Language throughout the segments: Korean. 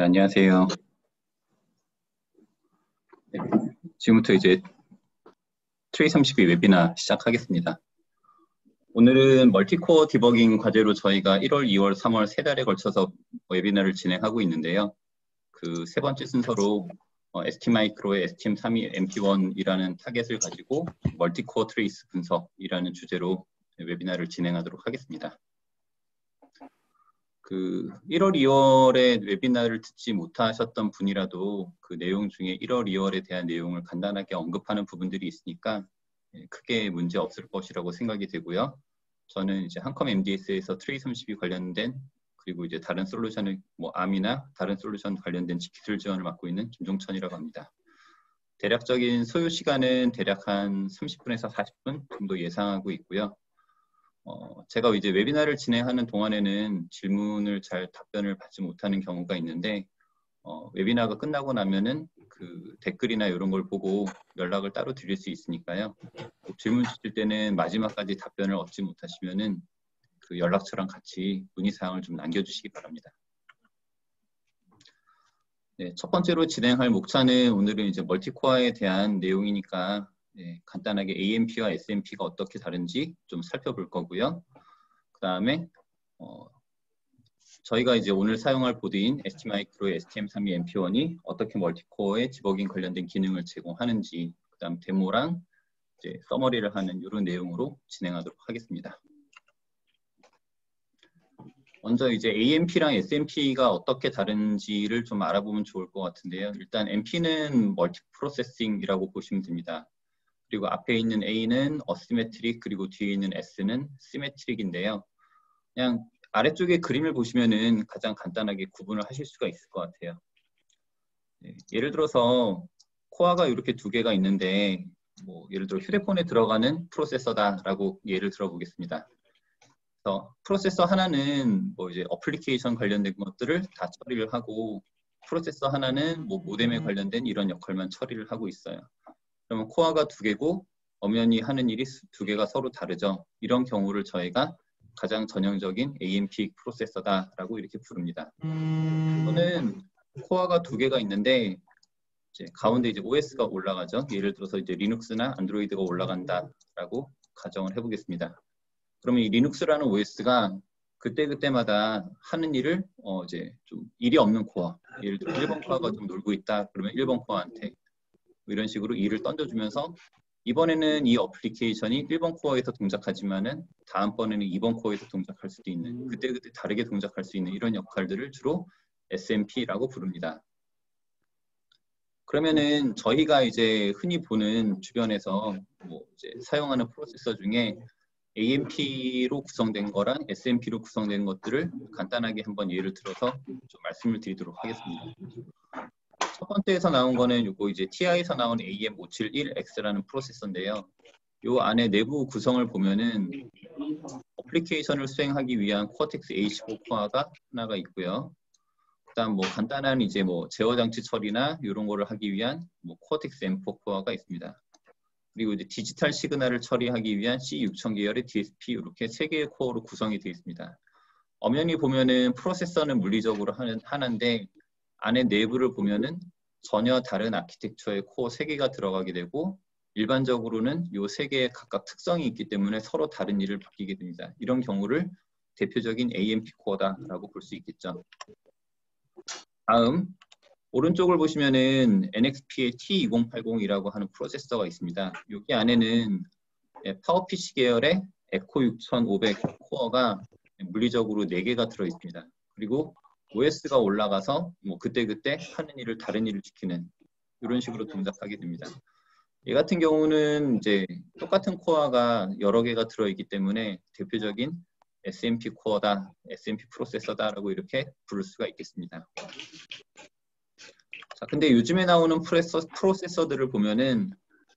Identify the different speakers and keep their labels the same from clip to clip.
Speaker 1: 네, 안녕하세요. 네, 지금부터 이제 TRACE32 webinar 시작하겠습니다. 오늘은 multicore 디버깅 과제로 저희가 1월, 2월, 3월 세 달에 걸쳐서 webinar를 진행하고 있는데요. 그 세 번째 순서로 어, ST마이크로의 STM32 MP1이라는 target을 가지고 multicore trace 분석이라는 주제로 webinar를 진행하도록 하겠습니다. 그 1월, 2월에 웨비나를 듣지 못하셨던 분이라도 그 내용 중에 1월, 2월에 대한 내용을 간단하게 언급하는 부분들이 있으니까 예, 크게 문제 없을 것이라고 생각이 되고요. 저는 이제 한컴 MDS에서 트레이 32 관련된 그리고 이제 다른 솔루션을 뭐 암이나 다른 솔루션 관련된 기술 지원을 맡고 있는 김종천이라고 합니다. 대략적인 소요 시간은 대략 한 30분에서 40분 정도 예상하고 있고요. 어, 제가 이제 웨비나를 진행하는 동안에는 질문을 잘 답변을 받지 못하는 경우가 있는데 어, 웨비나가 끝나고 나면은 그 댓글이나 이런 걸 보고 연락을 따로 드릴 수 있으니까요. 질문 주실 때는 마지막까지 답변을 얻지 못하시면은 그 연락처랑 같이 문의 사항을 좀 남겨주시기 바랍니다. 네, 첫 번째로 진행할 목차는 오늘은 이제 멀티코어에 대한 내용이니까 네, 간단하게 AMP와 SMP가 어떻게 다른지 좀 살펴볼 거고요. 그 다음에 어, 저희가 이제 오늘 사용할 보드인 ST마이크로의 STM32 MP1이 어떻게 multicore에 디버깅 관련된 기능을 제공하는지 그 다음 데모랑 이제 summary를 하는 이런 내용으로 진행하도록 하겠습니다. 먼저 이제 AMP랑 SMP가 어떻게 다른지를 좀 알아보면 좋을 것 같은데요. 일단 MP는 multi processing이라고 보시면 됩니다. 그리고 앞에 있는 A는 asymmetric 그리고 뒤에 있는 S는 symmetric인데요. 그냥 아래쪽에 그림을 보시면은 가장 간단하게 구분을 하실 수가 있을 것 같아요. 네, 예를 들어서 코어가 이렇게 두 개가 있는데 뭐 예를 들어 휴대폰에 들어가는 프로세서다라고 예를 들어 보겠습니다. 그래서 프로세서 하나는 뭐 이제 어플리케이션 관련된 것들을 다 처리를 하고 프로세서 하나는 뭐 모뎀에 관련된 이런 역할만 처리를 하고 있어요. 그러면 코어가 두 개고 엄연히 하는 일이 두 개가 서로 다르죠. 이런 경우를 저희가 가장 전형적인 AMP 프로세서다라고 이렇게 부릅니다. 이거는 코어가 두 개가 있는데 이제 가운데 이제 OS가 올라가죠. 예를 들어서 이제 리눅스나 안드로이드가 올라간다라고 가정을 해보겠습니다. 그러면 이 리눅스라는 OS가 그때 그때마다 하는 일을 어 이제 좀 일이 없는 코어, 예를 들어 1번 코어가 좀 놀고 있다. 그러면 1번 코어한테 뭐 이런 식으로 일을 던져주면서 이번에는 이 어플리케이션이 1번 코어에서 동작하지만은 다음번에는 2번 코어에서 동작할 수도 있는 그때그때 다르게 동작할 수 있는 이런 역할들을 주로 SMP라고 부릅니다. 그러면은 저희가 이제 흔히 보는 주변에서 뭐 이제 사용하는 프로세서 중에 AMP로 구성된 거랑 SMP로 구성된 것들을 간단하게 한번 예를 들어서 좀 말씀을 드리도록 하겠습니다. 첫 번째에서 나온 거는 이거 이제 TI에서 나온 AM571X라는 프로세서인데요. 이 안에 내부 구성을 보면은 application을 수행하기 위한 Cortex A15 코어가 하나가 있고요. 그다음 뭐 간단한 이제 뭐 제어 장치 처리나 이런 거를 하기 위한 뭐 Cortex M4 코어가 있습니다. 그리고 이제 digital signal을 처리하기 위한 C6000 계열의 DSP 이렇게 세 개의 코어로 구성이 되어 있습니다. 엄연히 보면은 프로세서는 물리적으로 하는 하나인데 안에 내부를 보면은 전혀 다른 아키텍처의 코어 3개가 들어가게 되고 일반적으로는 이 세 개의 각각 특성이 있기 때문에 서로 다른 일을 맡게 됩니다. 이런 경우를 대표적인 AMP 코어다라고 볼 수 있겠죠. 다음 오른쪽을 보시면은 NXP의 T2080이라고 하는 프로세서가 있습니다. 여기 안에는 파워PC 계열의 에코 6500 코어가 물리적으로 4개가 들어 있습니다. 그리고 OS가 올라가서 뭐 그때그때 하는 일을 다른 일을 지키는 이런 식으로 동작하게 됩니다. 이 같은 경우는 이제 똑같은 코어가 여러 개가 들어있기 때문에 대표적인 SMP 코어다, SMP 프로세서다라고 이렇게 부를 수가 있겠습니다. 자, 근데 요즘에 나오는 프로세서, 프로세서들을 보면은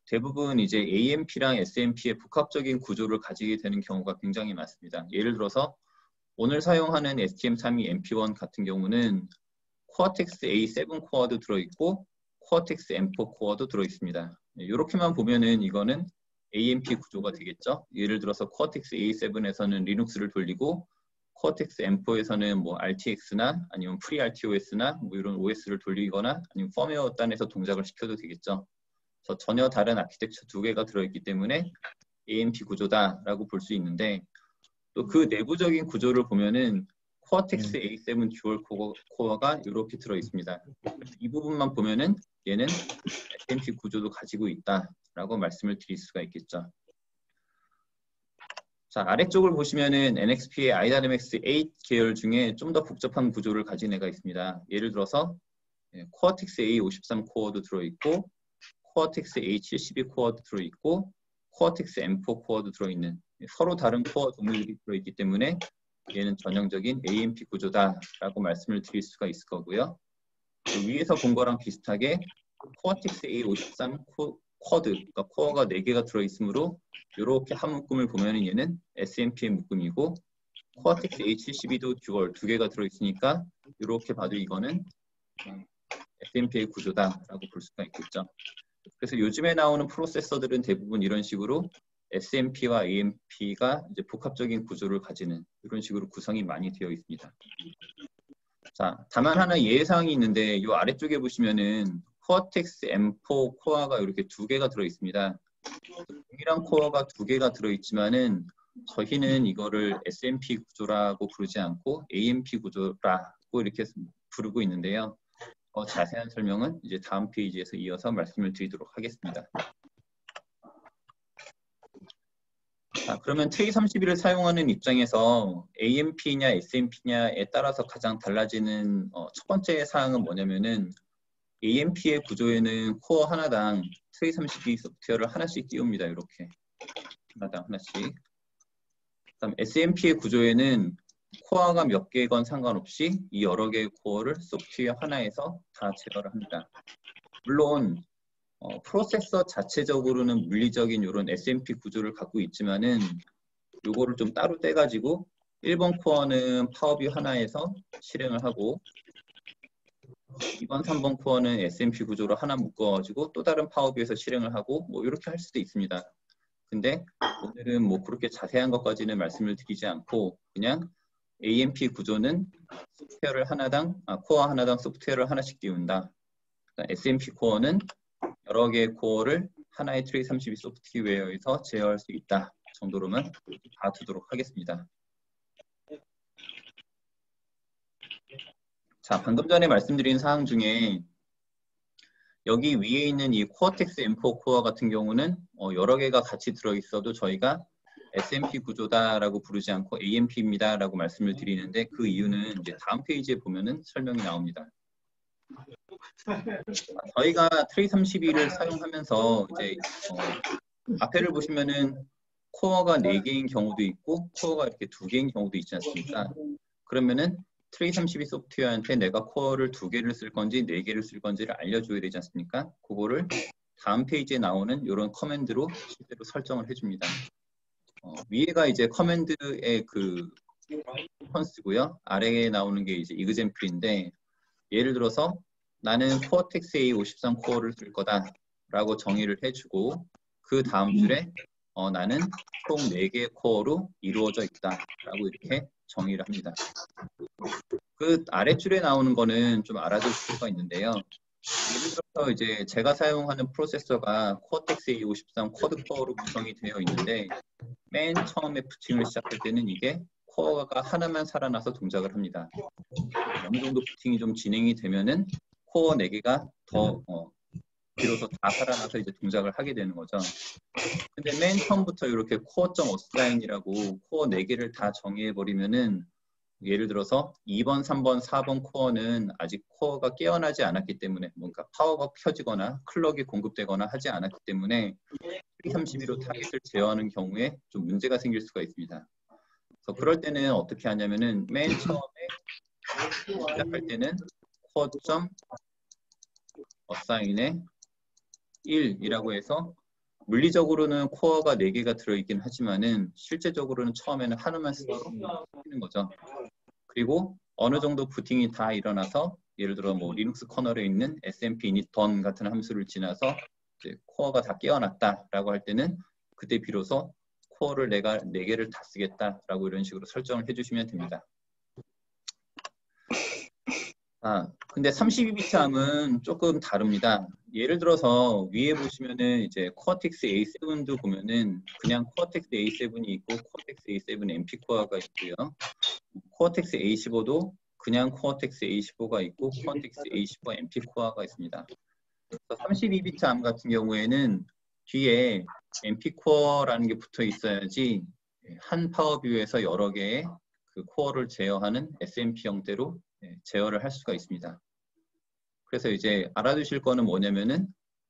Speaker 1: 대부분 이제 AMP랑 SMP의 복합적인 구조를 가지게 되는 경우가 굉장히 많습니다. 예를 들어서 오늘 사용하는 STM32 MP1 같은 경우는 Cortex A7 코어도 들어있고 Cortex M4 코어도 들어있습니다. 이렇게만 보면은 이거는 AMP 구조가 되겠죠. 예를 들어서 Cortex A7에서는 리눅스를 돌리고 Cortex M4에서는 뭐 RTX나 아니면 FreeRTOS나 뭐 이런 OS를 돌리거나 아니면 펌웨어 단에서 동작을 시켜도 되겠죠. 전혀 다른 아키텍처 두 개가 들어있기 때문에 AMP 구조다라고 볼 수 있는데 또 그 내부적인 구조를 보면은 Cortex A7 dual 코어가 이렇게 들어 있습니다. 이 부분만 보면은 얘는 SMP 구조도 가지고 있다라고 말씀을 드릴 수가 있겠죠. 자 아래쪽을 보시면은 NXP의 i.MX 8 계열 중에 좀 더 복잡한 구조를 가진 애가 있습니다. 예를 들어서 Cortex A53 코어도 들어 있고 Cortex A72 코어도 들어 있고 Cortex M4 코어도 들어 있는 서로 다른 코어 종류들이 들어있기 때문에 얘는 전형적인 AMP 구조다라고 말씀을 드릴 수가 있을 거고요. 그 위에서 본 거랑 비슷하게 Cortex A53 코, quad, 그러니까 코어가 4개가 들어있으므로 이렇게 한 묶음을 보면 얘는 SMP의 묶음이고 Cortex A72도 dual 두 개가 들어있으니까 이렇게 봐도 이거는 SMP의 구조다라고 볼 수가 있겠죠. 그래서 요즘에 나오는 프로세서들은 대부분 이런 식으로 SMP와 AMP가 이제 복합적인 구조를 가지는 이런 식으로 구성이 많이 되어 있습니다. 자, 다만 하나 예상이 있는데 이 아래쪽에 보시면은 Cortex M4 코어가 이렇게 두 개가 들어 있습니다. 동일한 코어가 두 개가 들어 있지만은 저희는 이거를 SMP 구조라고 부르지 않고 AMP 구조라고 이렇게 부르고 있는데요. 어, 자세한 설명은 이제 다음 페이지에서 이어서 말씀을 드리도록 하겠습니다. 자, 그러면 K31을 사용하는 입장에서 AMP냐 SMP냐에 따라서 가장 달라지는 어, 첫 번째 사항은 뭐냐면은 AMP의 구조에는 코어 하나당 K32 소프트웨어를 하나씩 띄웁니다. 이렇게 하나당 하나씩. 그다음 SMP의 구조에는 코어가 몇 개건 상관없이 이 여러 개의 코어를 소프트웨어 하나에서 다 제어를 합니다. 물론 어, 프로세서 자체적으로는 물리적인 이런 SMP 구조를 갖고 있지만은 요거를 좀 따로 떼가지고 1번 코어는 파워뷰 하나에서 실행을 하고 2번, 3번 코어는 SMP 구조로 하나 묶어가지고 또 다른 PowerView에서 실행을 하고 뭐 이렇게 할 수도 있습니다. 근데 오늘은 뭐 그렇게 자세한 것까지는 말씀을 드리지 않고 그냥 AMP 구조는 소프트웨어를 하나당 아, 코어 하나당 소프트웨어를 하나씩 띄운다. SMP 코어는 여러 개의 코어를 하나의 트레이 32 소프트웨어에서 제어할 수 있다 정도로만 봐두도록 하겠습니다. 자, 방금 전에 말씀드린 사항 중에 여기 위에 있는 이 Cortex M4 코어 같은 경우는 어, 여러 개가 같이 들어있어도 저희가 SMP 구조다라고 부르지 않고 AMP입니다라고 말씀을 드리는데 그 이유는 이제 다음 페이지에 보면은 설명이 나옵니다. 저희가 TRACE32를 사용하면서 이제 어, 앞에를 보시면은 코어가 4개인 경우도 있고 코어가 이렇게 2개인 경우도 있지 않습니까? 그러면은 TRACE32 소프트웨어한테 내가 코어를 2개를 쓸 건지 4개를 쓸 건지를 알려줘야 되지 않습니까? 그거를 다음 페이지에 나오는 이런 command로 실제로 설정을 해줍니다. 어, 위에가 이제 command의 그 컨스고요. 아래에 나오는 게 이제 example인데 예를 들어서 나는 Cortex A53 코어를 쓸 거다라고 정의를 해주고 그 다음 줄에 어, 나는 총 4개의 코어로 이루어져 있다라고 이렇게 정의를 합니다. 그 아래줄에 나오는 거는 좀 알아둘 필요가 있는데요. 예를 들어서 이제 제가 사용하는 프로세서가 Cortex A53 quad 코어로 구성이 되어 있는데 맨 처음에 부팅을 시작할 때는 이게 코어가 하나만 살아나서 동작을 합니다. 어느 정도 부팅이 좀 진행이 되면은 코어 4개가 더 어, 비로소 다 살아나서 이제 동작을 하게 되는 거죠. 근데 맨 처음부터 이렇게 core점 assign이라고 코어 4개를 다 정의해 버리면은 예를 들어서 2번, 3번, 4번 코어는 아직 코어가 깨어나지 않았기 때문에 뭔가 파워가 켜지거나 clock이 공급되거나 하지 않았기 때문에 32로 타겟을 제어하는 경우에 좀 문제가 생길 수가 있습니다. 그래서 그럴 때는 어떻게 하냐면은 맨 처음에 시작할 때는 core점 assign에 1이라고 해서 물리적으로는 코어가 4개가 들어있긴 하지만은 실제적으로는 처음에는 하나만 하는 거죠. 그리고 어느 정도 부팅이 다 일어나서 예를 들어 뭐 Linux kernel에 있는 SMP init done 같은 함수를 지나서 코어가 다 깨어났다라고 할 때는 그때 비로소 코어를 내가 4개를 다 쓰겠다라고 이런 식으로 설정을 해주시면 됩니다. 아, 근데 32비트 Arm은 조금 다릅니다. 예를 들어서 위에 보시면은 이제 Cortex A7도 보면은 그냥 Cortex A7이 있고 Cortex A7 MP 코어가 있고요. Cortex A15도 그냥 Cortex A15가 있고 Cortex A15 MP 코어가 있습니다. 32비트 Arm 같은 경우에는 뒤에 MP 코어라는 게 붙어 있어야지 한 파워뷰에서 여러 개의 그 코어를 제어하는 SMP 형태로 예, 제어를 할 수가 있습니다. 그래서 이제 알아두실 거는 뭐냐면은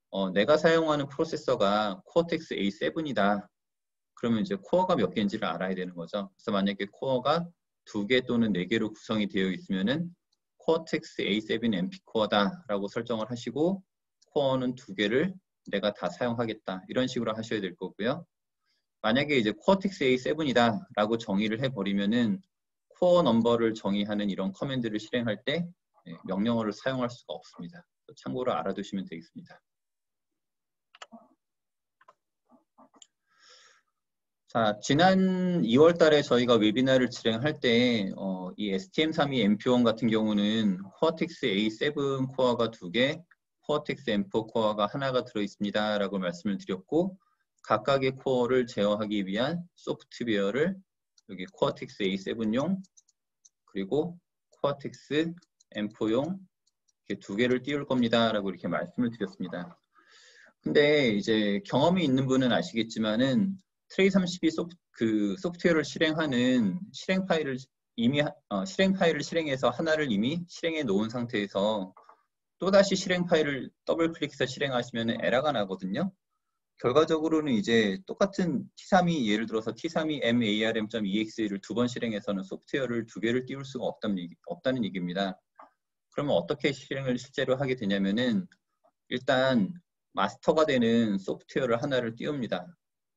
Speaker 1: 어, 내가 사용하는 프로세서가 Cortex A7이다. 그러면 이제 코어가 몇 개인지를 알아야 되는 거죠. 그래서 만약에 코어가 두 개 또는 네 개로 구성이 되어 있으면은 Cortex A7 MP 코어다라고 설정을 하시고 코어는 두 개를 내가 다 사용하겠다 이런 식으로 하셔야 될 거고요. 만약에 이제 Cortex A7이다 라고 정의를 해버리면은 코어 넘버를 정의하는 이런 command를 실행할 때 예, 명령어를 사용할 수가 없습니다. 참고로 알아두시면 되겠습니다. 자, 지난 2월 달에 저희가 웨비나를 진행할 때, 어, 이 STM32 MP1 같은 경우는 Cortex A7 코어가 두 개, Cortex M4 코어가 하나가 들어있습니다. 라고 말씀을 드렸고, 각각의 코어를 제어하기 위한 소프트웨어를 여기 Cortex A7용, 그리고 Cortex M4용 이렇게 두 개를 띄울 겁니다. 라고 이렇게 말씀을 드렸습니다. 근데 이제 경험이 있는 분은 아시겠지만은 TRACE32 소프, 그 소프트웨어를 실행하는 실행 파일을 이미 어, 실행 파일을 실행해서 하나를 이미 실행해 놓은 상태에서 또다시 실행 파일을 더블 클릭해서 실행하시면 에러가 나거든요. 결과적으로는 이제 똑같은 T32 예를 들어서 T32 MARM.exe를 두 번 실행해서는 소프트웨어를 두 개를 띄울 수가 없다는, 얘기, 없다는 얘기입니다. 그러면 어떻게 실행을 실제로 하게 되냐면은 일단 마스터가 되는 소프트웨어를 하나를 띄웁니다.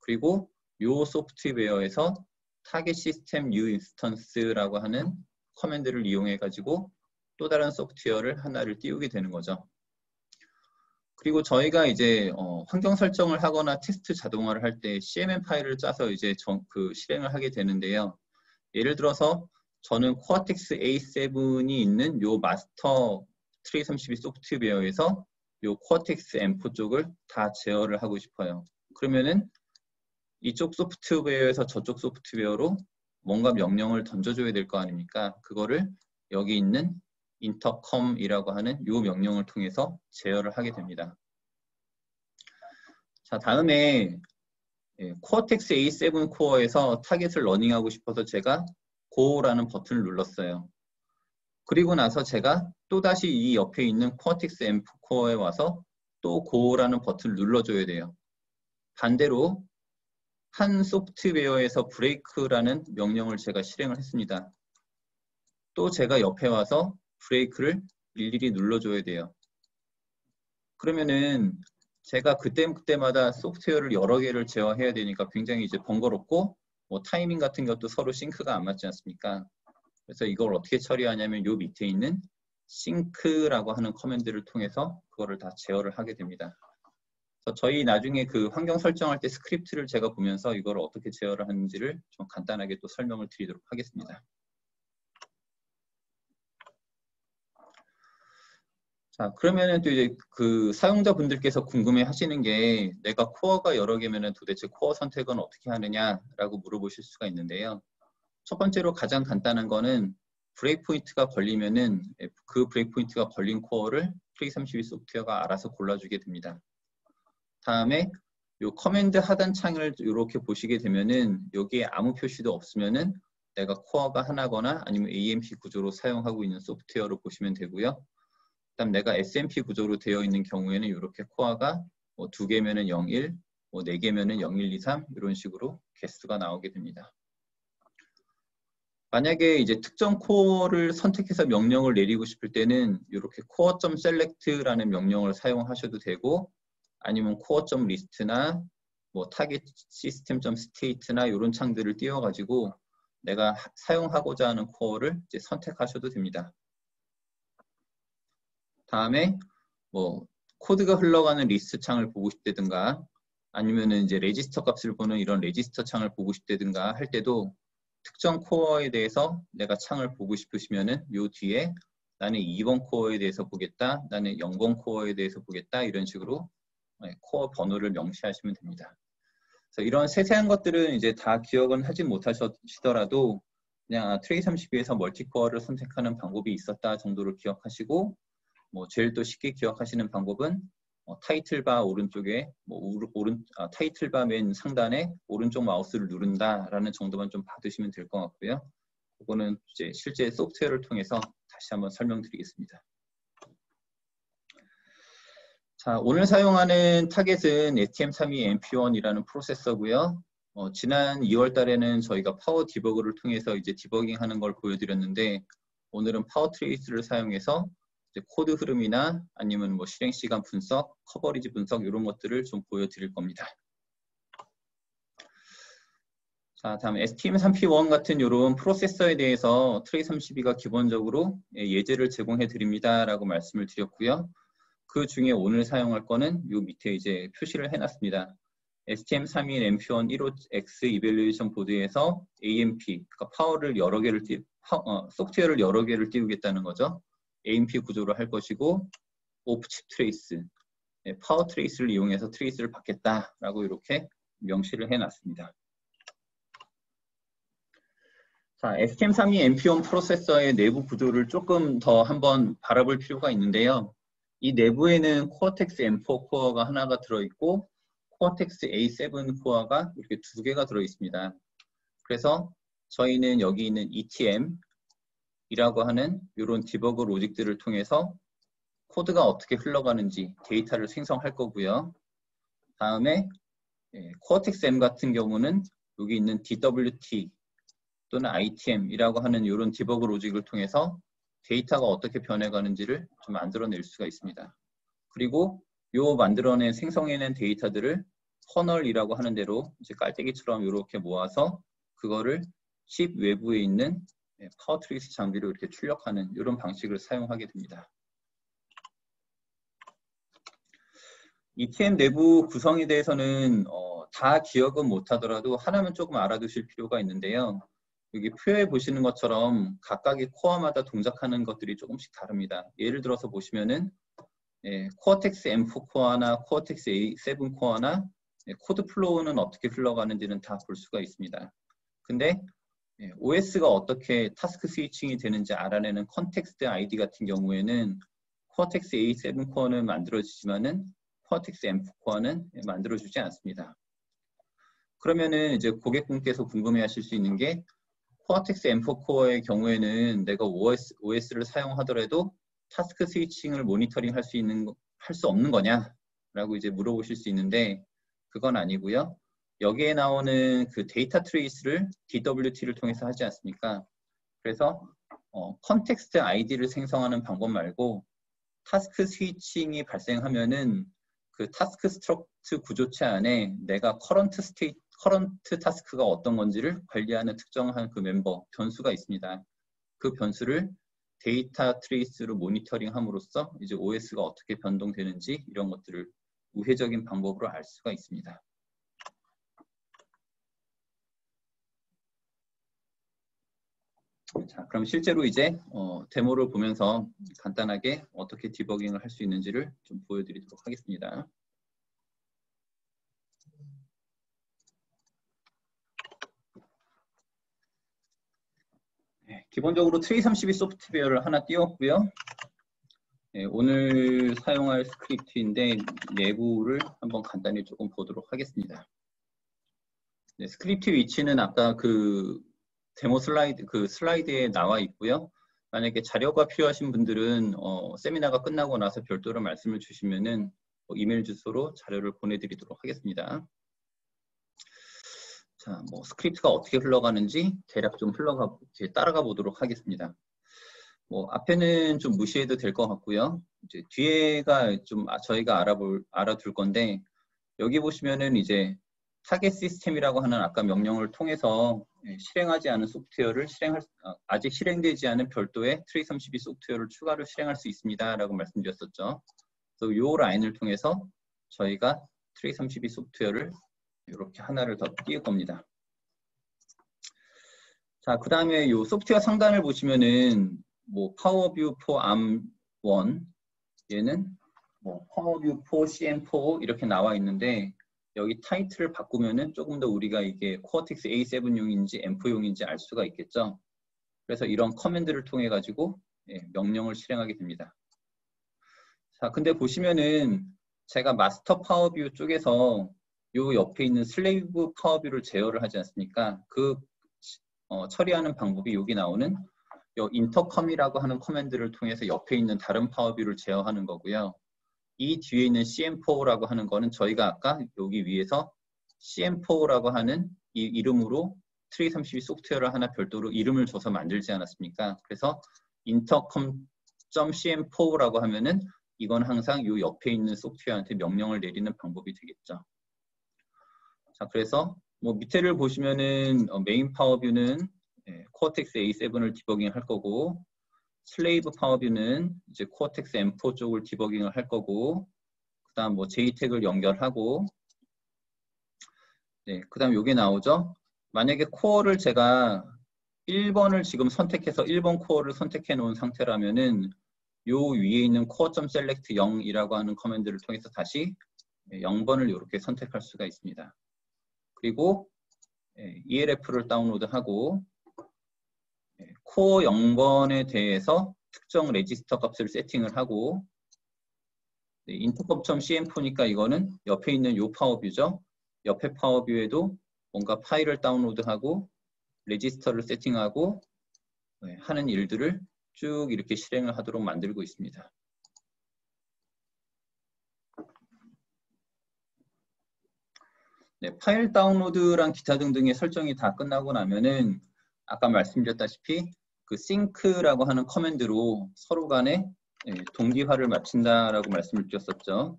Speaker 1: 그리고 이 소프트웨어에서 target system new instance라고 하는 command를 이용해 가지고 또 다른 소프트웨어를 하나를 띄우게 되는 거죠. 그리고 저희가 이제 어, 환경 설정을 하거나 테스트 자동화를 할 때 CMM 파일을 짜서 이제 정, 그 실행을 하게 되는데요. 예를 들어서 저는 Cortex A7이 있는 요 마스터 TRACE32 소프트웨어에서 요 Cortex M4 쪽을 다 제어를 하고 싶어요. 그러면은 이쪽 소프트웨어에서 저쪽 소프트웨어로 뭔가 명령을 던져줘야 될 거 아닙니까? 그거를 여기 있는 intercom이라고 하는 이 명령을 통해서 제어를 하게 됩니다. 자 다음에 예, Cortex A7 코어에서 타겟을 러닝하고 싶어서 제가 Go라는 버튼을 눌렀어요. 그리고 나서 제가 또다시 이 옆에 있는 Cortex M4 코어에 와서 또 Go라는 버튼을 눌러줘야 돼요. 반대로 한 소프트웨어에서 Break라는 명령을 제가 실행을 했습니다. 또 제가 옆에 와서 Break를 일일이 눌러줘야 돼요. 그러면은 제가 그때 그때마다 소프트웨어를 여러 개를 제어해야 되니까 굉장히 이제 번거롭고 뭐 타이밍 같은 것도 서로 sync가 안 맞지 않습니까? 그래서 이걸 어떻게 처리하냐면 요 밑에 있는 sync라고 하는 command를 통해서 그거를 다 제어를 하게 됩니다. 그래서 저희 나중에 그 환경 설정할 때 스크립트를 제가 보면서 이걸 어떻게 제어를 하는지를 좀 간단하게 또 설명을 드리도록 하겠습니다. 자, 그러면은 또 이제 그 사용자분들께서 궁금해 하시는 게 내가 코어가 여러 개면은 도대체 코어 선택은 어떻게 하느냐라고 물어보실 수가 있는데요. 첫 번째로 가장 간단한 거는 breakpoint가 걸리면은 그 breakpoint가 걸린 코어를 프레이32 소프트웨어가 알아서 골라주게 됩니다. 다음에 요 command 하단 창을 이렇게 보시게 되면은 여기에 아무 표시도 없으면은 내가 코어가 하나거나 아니면 AMP 구조로 사용하고 있는 소프트웨어로 보시면 되고요. 그다음 내가 SMP 구조로 되어 있는 경우에는 이렇게 코어가 뭐 두 개면은 01, 뭐 네 개면은 0123 이런 식으로 개수가 나오게 됩니다. 만약에 이제 특정 코어를 선택해서 명령을 내리고 싶을 때는 이렇게 Core.select라는 명령을 사용하셔도 되고 아니면 Core.list나 뭐 target system.state나 이런 창들을 띄워가지고 내가 사용하고자 하는 코어를 이제 선택하셔도 됩니다. 다음에 뭐 코드가 흘러가는 리스트 창을 보고 싶다든가 아니면은 이제 레지스터 값을 보는 이런 레지스터 창을 보고 싶다든가 할 때도 특정 코어에 대해서 내가 창을 보고 싶으시면은 요 뒤에 나는 2번 코어에 대해서 보겠다, 나는 0번 코어에 대해서 보겠다 이런 식으로 네, 코어 번호를 명시하시면 됩니다. 그래서 이런 세세한 것들은 이제 다 기억은 하지 못하시더라도 그냥 TRACE32에서 multicore를 선택하는 방법이 있었다 정도를 기억하시고 뭐 제일 또 쉽게 기억하시는 방법은 어, title bar 오른쪽에 뭐 오른 아, title bar 맨 상단에 오른쪽 마우스를 누른다라는 정도만 좀 봐두시면 될 것 같고요. 그거는 이제 실제 소프트웨어를 통해서 다시 한번 설명드리겠습니다. 자, 오늘 사용하는 타겟은 STM32 MP1이라는 프로세서고요. 어, 지난 2월 달에는 저희가 PowerDebug를 통해서 이제 디버깅 하는 걸 보여드렸는데 오늘은 PowerTrace를 사용해서 코드 흐름이나 아니면 뭐 실행 시간 분석, coverage 분석 이런 것들을 좀 보여드릴 겁니다. 자, 다음 STM32 MP1 같은 이런 프로세서에 대해서 TRACE32가 기본적으로 예, 예제를 제공해 드립니다 라고 말씀을 드렸고요. 그 중에 오늘 사용할 거는 요 밑에 이제 표시를 해놨습니다. STM32 MP1 15X evaluation 보드에서 AMP, 그러니까 파워를 여러 개를 띄, 파, 어, 소프트웨어를 여러 개를 띄우겠다는 거죠. AMP 구조로 할 것이고 off-chip trace, 네, PowerTrace를 이용해서 trace를 받겠다라고 이렇게 명시를 해놨습니다. 자, STM32 MP1 프로세서의 내부 구조를 조금 더 한번 바라볼 필요가 있는데요. 이 내부에는 Cortex M4 코어가 하나가 들어있고 Cortex A7 코어가 이렇게 두 개가 들어있습니다. 그래서 저희는 여기 있는 ETM 이라고 하는 이런 디버그 로직들을 통해서 코드가 어떻게 흘러가는지 데이터를 생성할 거고요. 다음에 예, Cortex M 같은 경우는 여기 있는 DWT 또는 ITM이라고 하는 이런 디버그 로직을 통해서 데이터가 어떻게 변해가는지를 좀 만들어낼 수가 있습니다. 그리고 요 만들어낸 생성해낸 데이터들을 funnel이라고 하는 데로 이제 깔때기처럼 이렇게 모아서 그거를 칩 외부에 있는 예, PowerTrace 장비로 이렇게 출력하는 이런 방식을 사용하게 됩니다. ETM 내부 구성에 대해서는 어, 다 기억은 못하더라도 하나만 조금 알아두실 필요가 있는데요. 여기 표에 보시는 것처럼 각각의 코어마다 동작하는 것들이 조금씩 다릅니다. 예를 들어서 보시면은 예, Cortex M4 코어나 Cortex A7 코어나 예, code flow는 어떻게 흘러가는지는 다 볼 수가 있습니다. 근데 예, OS가 어떻게 task switching이 되는지 알아내는 context ID 같은 경우에는 Cortex A7 코어는 만들어지지만은 Cortex M4 코어는 만들어주지 않습니다. 그러면은 이제 고객분께서 궁금해하실 수 있는 게 Cortex M4 코어의 경우에는 내가 OS, OS를 사용하더라도 task switching을 모니터링 할 수 있는 할 수 없는 거냐라고 이제 물어보실 수 있는데 그건 아니고요. 여기에 나오는 그 data trace를 DWT를 통해서 하지 않습니까? 그래서 어, context ID를 생성하는 방법 말고 task switching이 발생하면은 그 task struct 구조체 안에 내가 current state current task가 어떤 건지를 관리하는 특정한 그 멤버 변수가 있습니다. 그 변수를 data trace로 모니터링 함으로써 이제 OS가 어떻게 변동되는지 이런 것들을 우회적인 방법으로 알 수가 있습니다. 자, 그럼 실제로 이제 어, 데모를 보면서 간단하게 어떻게 디버깅을 할 수 있는지를 좀 보여드리도록 하겠습니다. 네, 기본적으로 TRACE 32 소프트웨어를 하나 띄웠고요. 네, 오늘 사용할 스크립트인데 내부를 한번 간단히 조금 보도록 하겠습니다. 네, 스크립트 위치는 아까 그 데모 슬라이드 그 슬라이드에 나와 있고요. 만약에 자료가 필요하신 분들은 어, 세미나가 끝나고 나서 별도로 말씀을 주시면은 뭐 이메일 주소로 자료를 보내드리도록 하겠습니다. 자, 뭐 스크립트가 어떻게 흘러가는지 대략 좀 흘러가 따라가 보도록 하겠습니다. 뭐 앞에는 좀 무시해도 될 것 같고요. 이제 뒤에가 좀 아, 저희가 알아볼 알아둘 건데 여기 보시면은 이제 target system이라고 하는 아까 명령을 통해서 예, 실행하지 않은 소프트웨어를 실행할 아, 아직 실행되지 않은 별도의 TRACE 32 소프트웨어를 추가로 실행할 수 있습니다라고 말씀드렸었죠. 그래서 이 라인을 통해서 저희가 TRACE 32 소프트웨어를 이렇게 하나를 더 띄울 겁니다. 자, 그 다음에 이 소프트웨어 상단을 보시면은 뭐 PowerView for ARM 1 얘는 뭐 파워뷰 4 CM4 이렇게 나와 있는데 여기 타이틀을 바꾸면은 조금 더 우리가 이게 Cortex A7용인지 M4용인지 알 수가 있겠죠. 그래서 이런 command를 통해 가지고 예, 명령을 실행하게 됩니다. 자, 근데 보시면은 제가 마스터 파워뷰 쪽에서 요 옆에 있는 slave PowerView를 제어를 하지 않습니까? 그 어, 처리하는 방법이 여기 나오는 요 intercom이라고 하는 command를 통해서 옆에 있는 다른 파워뷰를 제어하는 거고요. 이 뒤에 있는 CM4라고 하는 거는 저희가 아까 여기 위에서 CM4라고 하는 이 이름으로 TRACE 32 소프트웨어를 하나 별도로 이름을 줘서 만들지 않았습니까? 그래서 intercom.cm4라고 하면은 이건 항상 이 옆에 있는 소프트웨어한테 명령을 내리는 방법이 되겠죠. 자, 그래서 뭐 밑에를 보시면은 어, 메인 파워뷰는 예, Cortex A7을 디버깅 할 거고 slave PowerView는 이제 Cortex M4 쪽을 디버깅을 할 거고 그 다음 뭐 JTAG을 연결하고 네, 그 다음 요게 나오죠. 만약에 코어를 제가 1번을 지금 선택해서 1번 코어를 선택해 놓은 상태라면은 요 위에 있는 core.select 0이라고 하는 command를 통해서 다시 0번을 이렇게 선택할 수가 있습니다. 그리고 ELF를 다운로드하고 코어 0번에 대해서 특정 레지스터 값을 세팅을 하고 intercom.cm4니까 이거는 옆에 있는 요 파워뷰죠. 옆에 파워뷰에도 뭔가 파일을 다운로드하고 레지스터를 세팅하고 하는 일들을 쭉 이렇게 실행을 하도록 만들고 있습니다. 네, 파일 다운로드랑 기타 등등의 설정이 다 끝나고 나면은 아까 말씀드렸다시피 그 sync라고 하는 command로 서로 간에 예, 동기화를 마친다라고 말씀을 드렸었죠.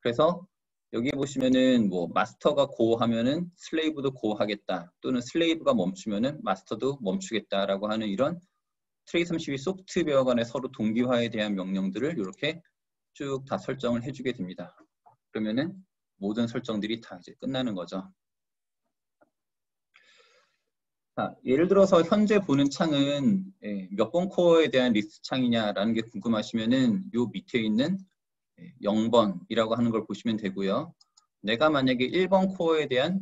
Speaker 1: 그래서 여기 보시면은 뭐 마스터가 go 하면은 slave도 go 하겠다 또는 slave가 멈추면은 마스터도 멈추겠다라고 하는 이런 TRACE 32 소프트웨어 간의 서로 동기화에 대한 명령들을 이렇게 쭉 다 설정을 해주게 됩니다. 그러면은 모든 설정들이 다 이제 끝나는 거죠. 자, 예를 들어서 현재 보는 창은 예, 몇번 코어에 대한 리스트 창이냐라는 게 궁금하시면은 요 밑에 있는 0번이라고 예, 하는 걸 보시면 되고요. 내가 만약에 1번 코어에 대한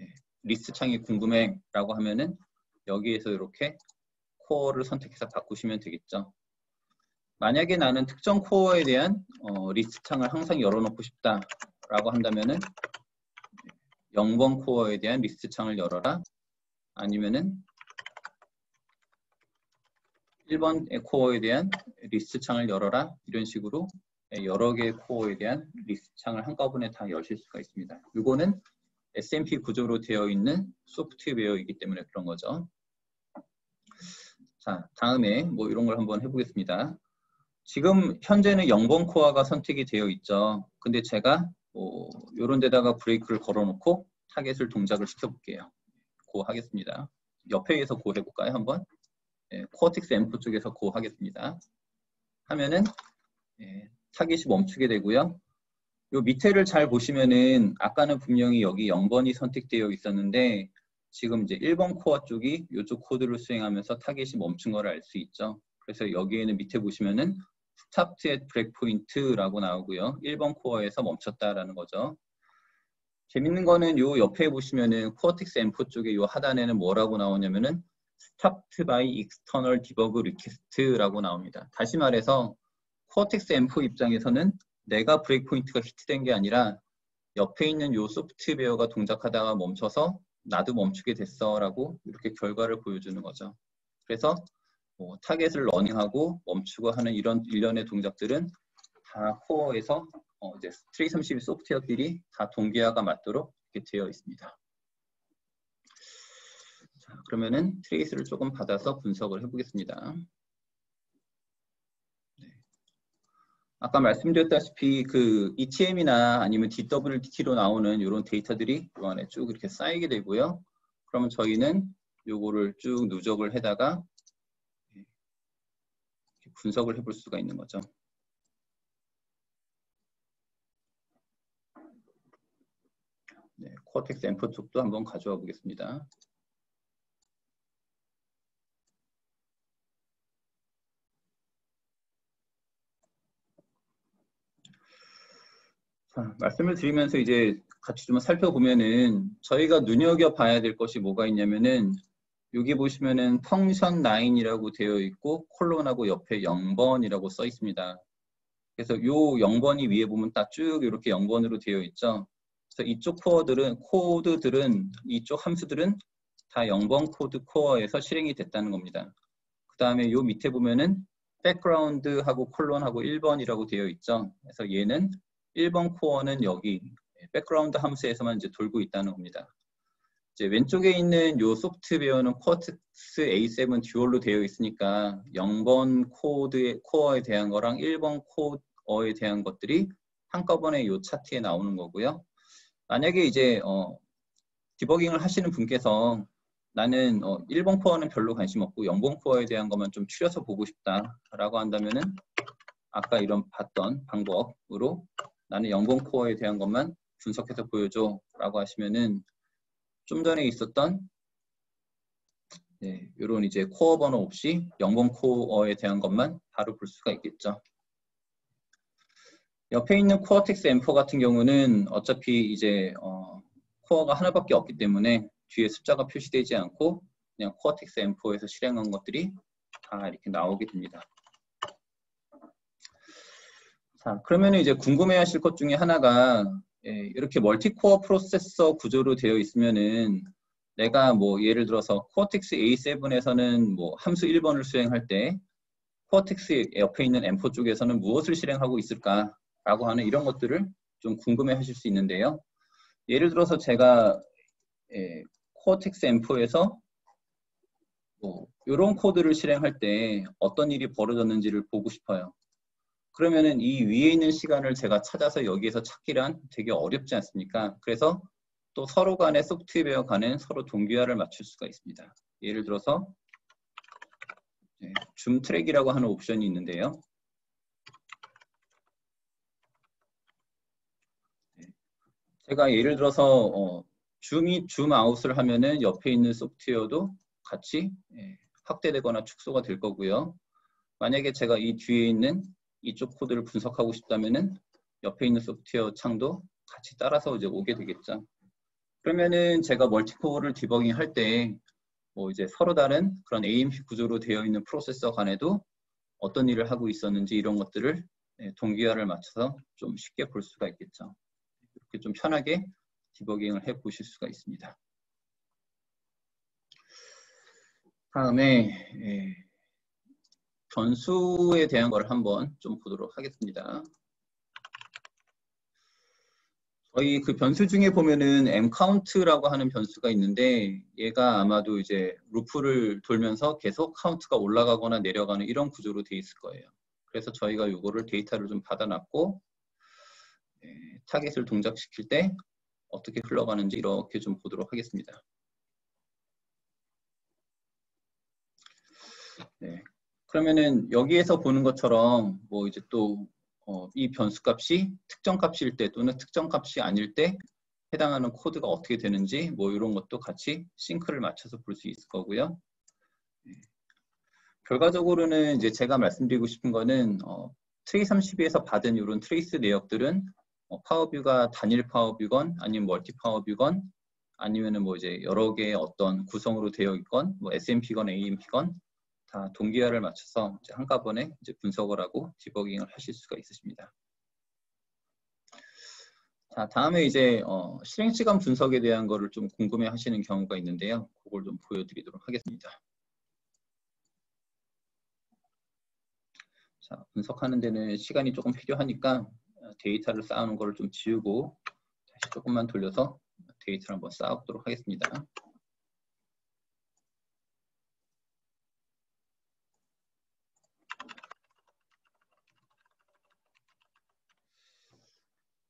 Speaker 1: 예, 리스트 창이 궁금해 라고 하면은 여기에서 이렇게 코어를 선택해서 바꾸시면 되겠죠. 만약에 나는 특정 코어에 대한 어, 리스트 창을 항상 열어놓고 싶다 라고 한다면은 0번 코어에 대한 리스트 창을 열어라 아니면은 1번 코어에 대한 리스트 창을 열어라 이런 식으로 여러 개의 코어에 대한 리스트 창을 한꺼번에 다 여실 수가 있습니다. 이거는 SMP 구조로 되어 있는 소프트웨어이기 때문에 그런 거죠. 자, 다음에 뭐 이런 걸 한번 해보겠습니다. 지금 현재는 0번 코어가 선택이 되어 있죠. 근데 제가 뭐 이런 데다가 브레이크를 걸어놓고 타겟을 동작을 시켜볼게요. go 하겠습니다. 옆에서 go 해볼까요? 한번. 예, Cortex M4 쪽에서 go 하겠습니다. 하면은 예, 타겟이 멈추게 되고요. 요 밑에를 잘 보시면은 아까는 분명히 여기 0번이 선택되어 있었는데 지금 이제 1번 코어 쪽이 이쪽 코드를 수행하면서 타겟이 멈춘 걸 알 수 있죠. 그래서 여기에는 밑에 보시면은 stopped at breakpoint라고 나오고요. 1번 코어에서 멈췄다라는 거죠. 재밌는 거는 요 옆에 보시면은 Cortex M4 쪽에 요 하단에는 뭐라고 나오냐면은 stopped by external debug request라고 나옵니다. 다시 말해서 Cortex M4 입장에서는 내가 breakpoint가 hit된 게 아니라 옆에 있는 요 소프트웨어가 동작하다가 멈춰서 나도 멈추게 됐어라고 이렇게 결과를 보여주는 거죠. 그래서 뭐 타겟을 running하고 멈추고 하는 이런 일련의 동작들은 다 코어에서 어, 이제 TRACE32 소프트웨어끼리 다 동기화가 맞도록 이렇게 되어 있습니다. 자, 그러면은 trace를 조금 받아서 분석을 해보겠습니다. 네. 아까 말씀드렸다시피 그 ETM이나 아니면 DWT로 나오는 이런 데이터들이 이 안에 쭉 이렇게 쌓이게 되고요. 그러면 저희는 요거를 쭉 누적을 해다가 분석을 해볼 수가 있는 거죠. Cortex M4 쪽도 한번 가져와 보겠습니다. 자, 말씀을 드리면서 이제 같이 좀 살펴보면은 저희가 눈여겨봐야 될 것이 뭐가 있냐면은 여기 보시면은 function 9이라고 되어 있고 콜론하고 옆에 0번이라고 써 있습니다. 그래서 요 0번이 위에 보면 딱 쭉 이렇게 0번으로 되어 있죠. 그래서 이쪽 코어들은 코드들은 이쪽 함수들은 다 0번 코드 코어에서 실행이 됐다는 겁니다. 그 다음에 요 밑에 보면은 백그라운드하고 콜론하고 1번이라고 되어 있죠. 그래서 얘는 1번 코어는 여기 백그라운드 함수에서만 이제 돌고 있다는 겁니다. 이제 왼쪽에 있는 요 소프트웨어는 쿼텍스 A7 듀얼로 되어 있으니까 0번 코드의 코어에 대한 거랑 1번 코어에 대한 것들이 한꺼번에 요 차트에 나오는 거고요. 만약에 이제 어, 디버깅을 하시는 분께서 나는 어, 1번 코어는 별로 관심 없고 0번 코어에 대한 것만 좀 추려서 보고 싶다라고 한다면은 아까 이런 봤던 방법으로 나는 0번 코어에 대한 것만 분석해서 보여줘 라고 하시면은 좀 전에 있었던 네, 이런 이제 코어 번호 없이 0번 코어에 대한 것만 바로 볼 수가 있겠죠. 옆에 있는 Cortex M4 같은 경우는 어차피 이제 어, 코어가 하나밖에 없기 때문에 뒤에 숫자가 표시되지 않고 그냥 Cortex M4에서 실행한 것들이 다 이렇게 나오게 됩니다. 자, 그러면 이제 궁금해 하실 것 중에 하나가 예, 이렇게 multi-core 프로세서 구조로 되어 있으면은 내가 뭐 예를 들어서 Cortex A7에서는 뭐 함수 1번을 수행할 때 Cortex 옆에 있는 M4 쪽에서는 무엇을 실행하고 있을까 라고 하는 이런 것들을 좀 궁금해 하실 수 있는데요. 예를 들어서 제가 예, Cortex M4에서 뭐 이런 코드를 실행할 때 어떤 일이 벌어졌는지를 보고 싶어요. 그러면은 이 위에 있는 시간을 제가 찾아서 여기에서 찾기란 되게 어렵지 않습니까? 그래서 또 서로 간의 소프트웨어 간에 서로 동기화를 맞출 수가 있습니다. 예를 들어서 네, zoom track이라고 하는 옵션이 있는데요. 제가 예를 들어서 어, zoom이 zoom out을 하면은 옆에 있는 소프트웨어도 같이 예, 확대되거나 축소가 될 거고요. 만약에 제가 이 뒤에 있는 이쪽 코드를 분석하고 싶다면은 옆에 있는 소프트웨어 창도 같이 따라서 이제 오게 되겠죠. 그러면은 제가 멀티코어를 디버깅 할 때 뭐 이제 서로 다른 그런 AMP 구조로 되어 있는 프로세서 간에도 어떤 일을 하고 있었는지 이런 것들을 네, 동기화를 맞춰서 좀 쉽게 볼 수가 있겠죠. 이렇게 좀 편하게 디버깅을 해 보실 수가 있습니다. 다음에 예, 변수에 대한 걸 한번 좀 보도록 하겠습니다. 저희 그 변수 중에 보면은 mcount라고 하는 변수가 있는데 얘가 아마도 이제 루프를 돌면서 계속 카운트가 올라가거나 내려가는 이런 구조로 돼 있을 거예요. 그래서 저희가 이거를 데이터를 좀 받아놨고 네, 타겟을 동작시킬 때 어떻게 흘러가는지 이렇게 좀 보도록 하겠습니다. 네, 그러면은 여기에서 보는 것처럼 뭐 이제 또이 어 변수값이 특정 값일 때 또는 특정 값이 아닐 때 해당하는 코드가 어떻게 되는지 뭐 이런 것도 같이 싱크를 맞춰서 볼 수 있을 거고요. 네. 결과적으로는 이제 제가 말씀드리고 싶은 거는 어, TRACE32에서 받은 이런 trace 내역들은 어, PowerView가 단일 PowerView건 아니면 멀티 PowerView건 아니면은 뭐 이제 여러 개의 어떤 구성으로 되어 있건 뭐 SMP건 AMP건 다 동기화를 맞춰서 한꺼번에 이제 분석을 하고 디버깅을 하실 수가 있으십니다. 자, 다음에 이제 어, 실행 시간 분석에 대한 거를 좀 궁금해 하시는 경우가 있는데요. 그걸 좀 보여드리도록 하겠습니다. 자, 분석하는 데는 시간이 조금 필요하니까 데이터를 쌓아놓은 거를 좀 지우고 다시 조금만 돌려서 데이터를 한번 쌓아보도록 하겠습니다.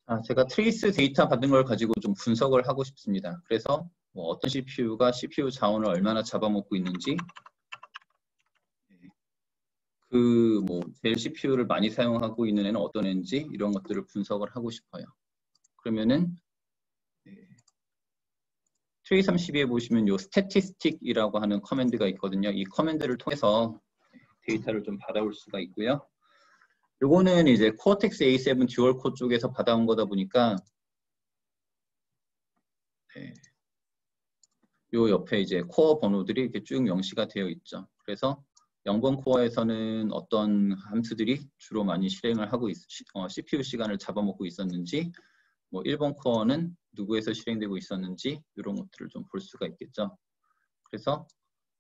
Speaker 1: 아, 제가 trace 데이터 받은 걸 가지고 좀 분석을 하고 싶습니다. 그래서 뭐 어떤 CPU가 CPU 자원을 얼마나 잡아먹고 있는지 그 뭐 제일 CPU를 많이 사용하고 있는 애는 어떤 애인지 이런 것들을 분석을 하고 싶어요. 그러면은 네, TRACE32에 보시면 요 statistic이라고 하는 커맨드가 있거든요. 이 커맨드를 통해서 데이터를 좀 받아올 수가 있고요. 요거는 이제 Cortex-A7 듀얼 코어 쪽에서 받아온 거다 보니까 네. 요 옆에 이제 코어 번호들이 이렇게 쭉 명시가 되어 있죠. 그래서 0번 코어에서는 어떤 함수들이 주로 많이 실행을 하고 있, 어, CPU 시간을 잡아먹고 있었는지 뭐 1번 코어는 누구에서 실행되고 있었는지 이런 것들을 좀 볼 수가 있겠죠. 그래서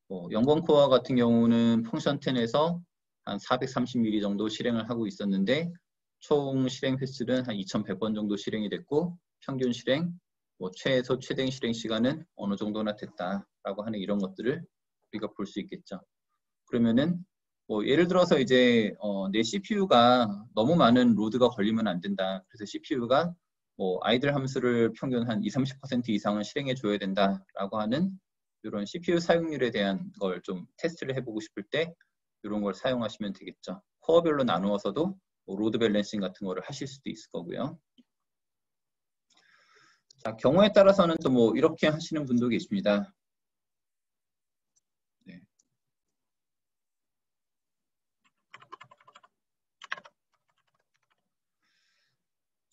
Speaker 1: 뭐 0번 코어 같은 경우는 function 10에서 한 430mm 정도 실행을 하고 있었는데 총 실행 횟수는 한 2100번 정도 실행이 됐고 평균 실행, 뭐 최소 최대 실행 시간은 어느 정도나 됐다라고 하는 이런 것들을 우리가 볼 수 있겠죠. 그러면은 뭐 예를 들어서 이제 어, 내 CPU가 너무 많은 로드가 걸리면 안 된다. 그래서 CPU가 뭐 아이들 함수를 평균 한 20, 30% 이상은 실행해 줘야 된다라고 하는 이런 CPU 사용률에 대한 걸 좀 테스트를 해보고 싶을 때 이런 걸 사용하시면 되겠죠. 코어별로 나누어서도 뭐 load balancing 같은 거를 하실 수도 있을 거고요. 자, 경우에 따라서는 또 뭐 이렇게 하시는 분도 계십니다.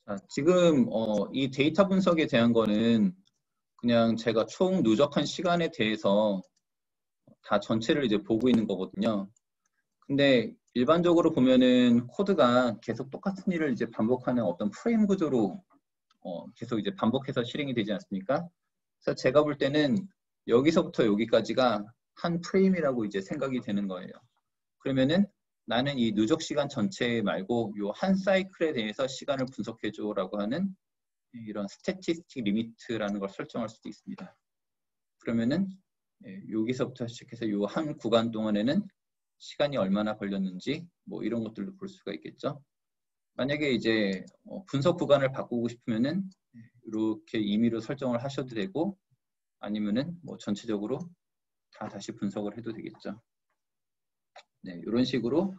Speaker 1: 자, 지금 어, 이 데이터 분석에 대한 거는 그냥 제가 총 누적한 시간에 대해서 다 전체를 이제 보고 있는 거거든요. 근데 일반적으로 보면은 코드가 계속 똑같은 일을 이제 반복하는 어떤 프레임 구조로 어, 계속 이제 반복해서 실행이 되지 않습니까? 그래서 제가 볼 때는 여기서부터 여기까지가 한 프레임이라고 이제 생각이 되는 거예요. 그러면은 나는 이 누적 시간 전체 말고 요 한 사이클에 대해서 시간을 분석해 줘라고 하는 이런 statistic limit라는 걸 설정할 수도 있습니다. 그러면은 예, 여기서부터 시작해서 요 한 구간 동안에는 시간이 얼마나 걸렸는지 뭐 이런 것들도 볼 수가 있겠죠. 만약에 이제 어, 분석 구간을 바꾸고 싶으면은 이렇게 임의로 설정을 하셔도 되고 아니면은 뭐 전체적으로 다 다시 분석을 해도 되겠죠. 네, 이런 식으로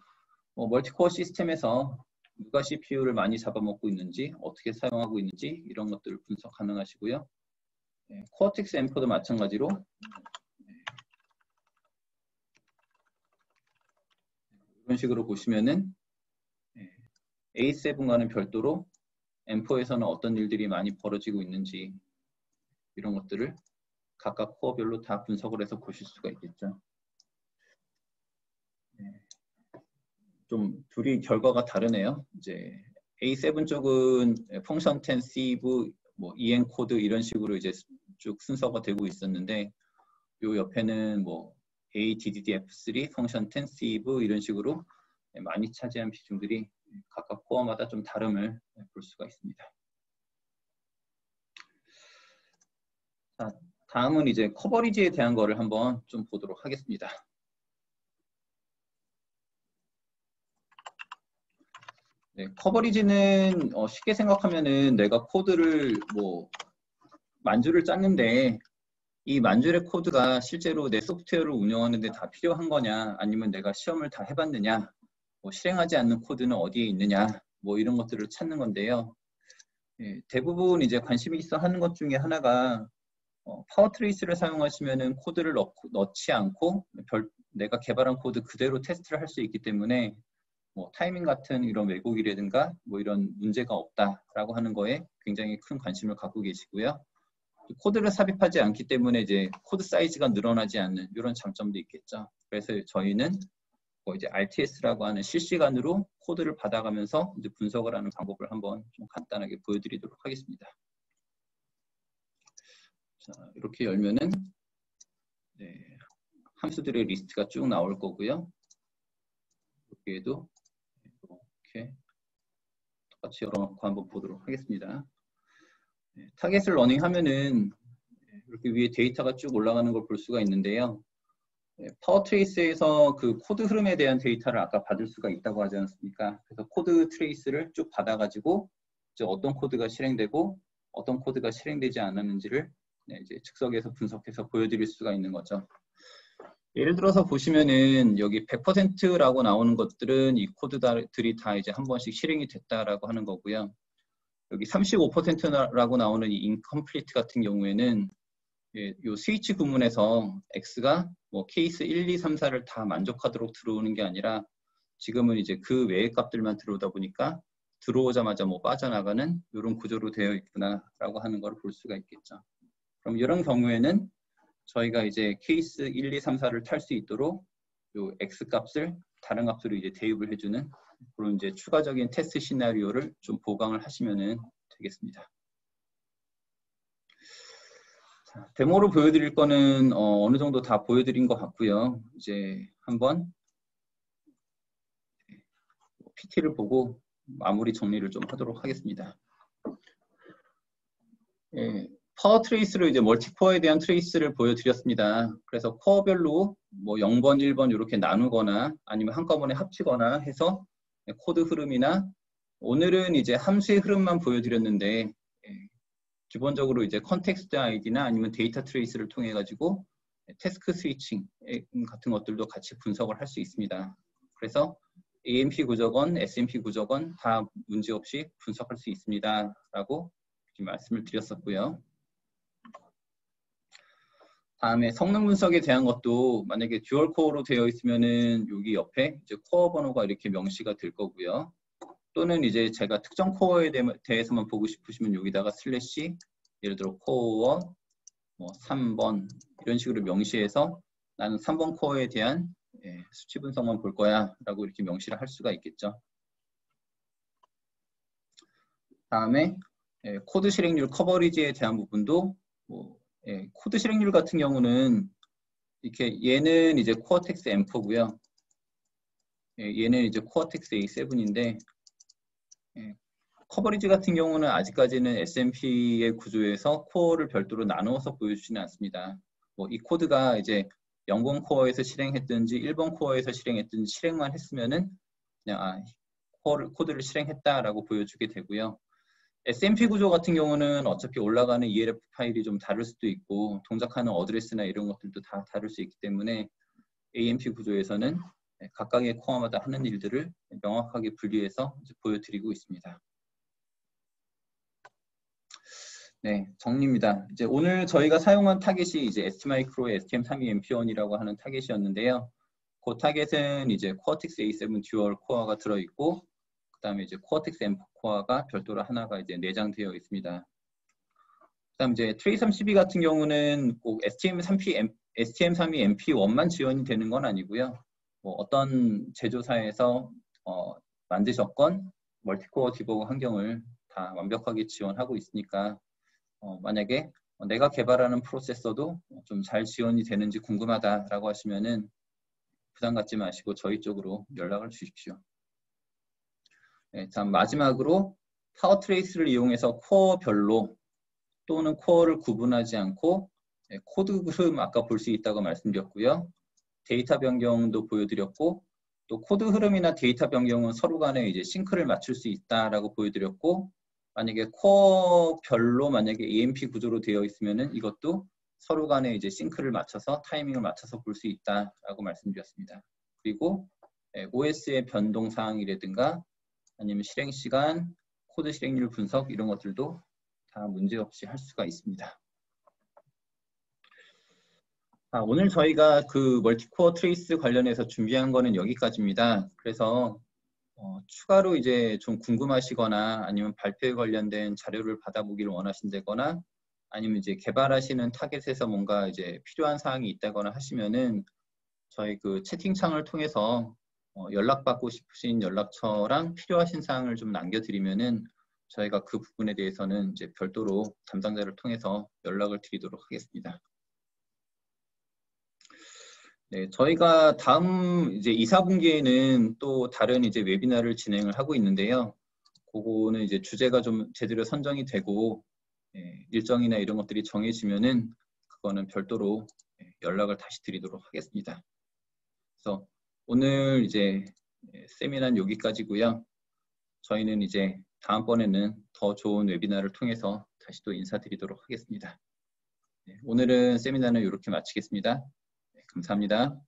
Speaker 1: 뭐 멀티코어 시스템에서 누가 CPU를 많이 잡아먹고 있는지 어떻게 사용하고 있는지 이런 것들을 분석 가능하시고요. 네, 코어텍스 M4도 마찬가지로 네, 이런 식으로 보시면은 네, A7과는 별도로 M4에서는 어떤 일들이 많이 벌어지고 있는지 이런 것들을 각각 코어별로 다 분석을 해서 보실 수가 있겠죠. 좀 둘이 결과가 다르네요. 이제 A7 쪽은 function 10 sieve, 뭐 encode 이런 식으로 이제 쭉 순서가 되고 있었는데 요 옆에는 뭐 ADDF3, function 10 sieve 이런 식으로 많이 차지한 비중들이 각각 코어마다 좀 다름을 볼 수가 있습니다. 자, 다음은 이제 coverage에 대한 거를 한번 좀 보도록 하겠습니다. 네, coverage는 어, 쉽게 생각하면은 내가 코드를 뭐 만 줄을 짰는데 이 만 줄의 코드가 실제로 내 소프트웨어를 운영하는데 다 필요한 거냐 아니면 내가 시험을 다 해봤느냐 뭐 실행하지 않는 코드는 어디에 있느냐 뭐 이런 것들을 찾는 건데요. 예, 대부분 이제 관심이 있어 하는 것 중에 하나가 어, PowerTrace를 사용하시면은 코드를 넣고, 넣지 않고 별, 내가 개발한 코드 그대로 테스트를 할 수 있기 때문에 뭐 타이밍 같은 이런 왜곡이라든가 뭐 이런 문제가 없다라고 하는 거에 굉장히 큰 관심을 갖고 계시고요. 코드를 삽입하지 않기 때문에 이제 코드 사이즈가 늘어나지 않는 이런 장점도 있겠죠. 그래서 저희는 뭐 이제 RTS라고 하는 실시간으로 코드를 받아가면서 이제 분석을 하는 방법을 한번 좀 간단하게 보여드리도록 하겠습니다. 자, 이렇게 열면은 네, 함수들의 리스트가 쭉 나올 거고요. 여기에도 이렇게 똑같이 열어놓고 한번 보도록 하겠습니다. 네, 타겟을 running하면은 이렇게 위에 데이터가 쭉 올라가는 걸 볼 수가 있는데요. 네, PowerTrace에서 그 코드 흐름에 대한 데이터를 아까 받을 수가 있다고 하지 않습니까? 그래서 코드 trace를 쭉 받아가지고 이제 어떤 코드가 실행되고 어떤 코드가 실행되지 않았는지를 네, 이제 즉석에서 분석해서 보여드릴 수가 있는 거죠. 예를 들어서 보시면은 여기 100%라고 나오는 것들은 이 코드들이 다 이제 한 번씩 실행이 됐다라고 하는 거고요. 여기 35%라고 나오는 이 incomplete 같은 경우에는 예, 요 스위치 구문에서 x가 뭐 케이스 1, 2, 3, 4를 다 만족하도록 들어오는 게 아니라 지금은 이제 그 외의 값들만 들어오다 보니까 들어오자마자 뭐 빠져나가는 이런 구조로 되어 있구나라고 하는 걸 볼 수가 있겠죠. 그럼 이런 경우에는 저희가 이제 케이스 1, 2, 3, 4를 탈 수 있도록 요 x 값을 다른 값으로 이제 대입을 해주는 그런 이제 추가적인 테스트 시나리오를 좀 보강을 하시면 되겠습니다. 자, 데모로 보여드릴 거는 어, 느 정도 다 보여드린 것 같고요. 이제 한번 PT를 보고 마무리 정리를 좀 하도록 하겠습니다. 예, PowerTrace로 이제 멀티코어에 대한 trace를 보여드렸습니다. 그래서 코어별로 뭐 0번, 1번 이렇게 나누거나 아니면 한꺼번에 합치거나 해서 코드 흐름이나 오늘은 이제 함수의 흐름만 보여드렸는데 예, 기본적으로 이제 context ID나 아니면 데이터 trace를 통해 가지고 task switching 같은 것들도 같이 분석을 할 수 있습니다. 그래서 AMP 구조건, SMP 구조건 다 문제없이 분석할 수 있습니다. 라고 말씀을 드렸었고요. 다음에 성능 분석에 대한 것도 만약에 듀얼 코어로 되어 있으면은 여기 옆에 이제 코어 번호가 이렇게 명시가 될 거고요. 또는 이제 제가 특정 코어에 대해서만 보고 싶으시면 여기다가 슬래시 예를 들어 코어 뭐 3번 이런 식으로 명시해서 나는 3번 코어에 대한 예, 수치 분석만 볼 거야 라고 이렇게 명시를 할 수가 있겠죠. 다음에 예, 코드 실행률 coverage에 대한 부분도 뭐, 예, 코드 실행률 같은 경우는 이렇게 얘는 이제 Cortex-M4고요. 예, 얘는 이제 Cortex-A7인데 예, coverage 같은 경우는 아직까지는 SMP의 구조에서 코어를 별도로 나누어서 보여주지는 않습니다. 뭐 이 코드가 이제 0번 코어에서 실행했든지 1번 코어에서 실행했든지 실행만 했으면은 그냥 아, 코어를, 코드를 실행했다라고 보여주게 되고요. SMP 구조 같은 경우는 어차피 올라가는 ELF 파일이 좀 다를 수도 있고 동작하는 어드레스나 이런 것들도 다 다를 수 있기 때문에 AMP 구조에서는 각각의 코어마다 하는 일들을 명확하게 분리해서 보여드리고 있습니다. 네, 정리입니다. 이제 오늘 저희가 사용한 타겟이 이제 ST마이크로의 STM32MP1이라고 하는 타겟이었는데요. 그 타겟은 이제 코어텍스 A7 듀얼 코어가 들어있고 그 다음에 이제 Cortex M4 코어가 별도로 하나가 이제 내장되어 있습니다. 그 다음 이제 TRACE32 같은 경우는 꼭 STM3P, STM32 MP1만 지원이 되는 건 아니고요. 뭐 어떤 제조사에서 어, 만드셨건 multicore debug 환경을 다 완벽하게 지원하고 있으니까 어, 만약에 내가 개발하는 프로세서도 좀 잘 지원이 되는지 궁금하다라고 하시면은 부담 갖지 마시고 저희 쪽으로 연락을 주십시오. 네, 자 마지막으로 PowerTrace를 이용해서 코어별로 또는 코어를 구분하지 않고 네, 코드 흐름 아까 볼 수 있다고 말씀드렸고요. 데이터 변경도 보여드렸고 또 코드 흐름이나 데이터 변경은 서로 간에 이제 sync를 맞출 수 있다라고 보여드렸고 만약에 코어별로 만약에 AMP 구조로 되어 있으면은 이것도 서로 간에 이제 sync를 맞춰서 타이밍을 맞춰서 볼 수 있다라고 말씀드렸습니다. 그리고 OS의 변동 사항이라든가 아니면 실행 시간, 코드 실행률 분석 이런 것들도 다 문제없이 할 수가 있습니다. 아, 오늘 저희가 그 multicore trace 관련해서 준비한 거는 여기까지입니다. 그래서 어, 추가로 이제 좀 궁금하시거나 아니면 발표에 관련된 자료를 받아보기를 원하신다거나 아니면 이제 개발하시는 타겟에서 뭔가 이제 필요한 사항이 있다거나 하시면은 저희 그 채팅창을 통해서 어, 연락받고 싶으신 연락처랑 필요하신 사항을 좀 남겨드리면은 저희가 그 부분에 대해서는 이제 별도로 담당자를 통해서 연락을 드리도록 하겠습니다. 네, 저희가 다음 이제 2, 4분기에는 또 다른 이제 웨비나를 진행을 하고 있는데요. 그거는 이제 주제가 좀 제대로 선정이 되고 예, 일정이나 이런 것들이 정해지면은 그거는 별도로 예, 연락을 다시 드리도록 하겠습니다. 그래서 오늘 이제 예, 세미나는 여기까지고요. 저희는 이제 다음번에는 더 좋은 웨비나를 통해서 다시 또 인사드리도록 하겠습니다. 네, 오늘은 세미나는 이렇게 마치겠습니다. 감사합니다.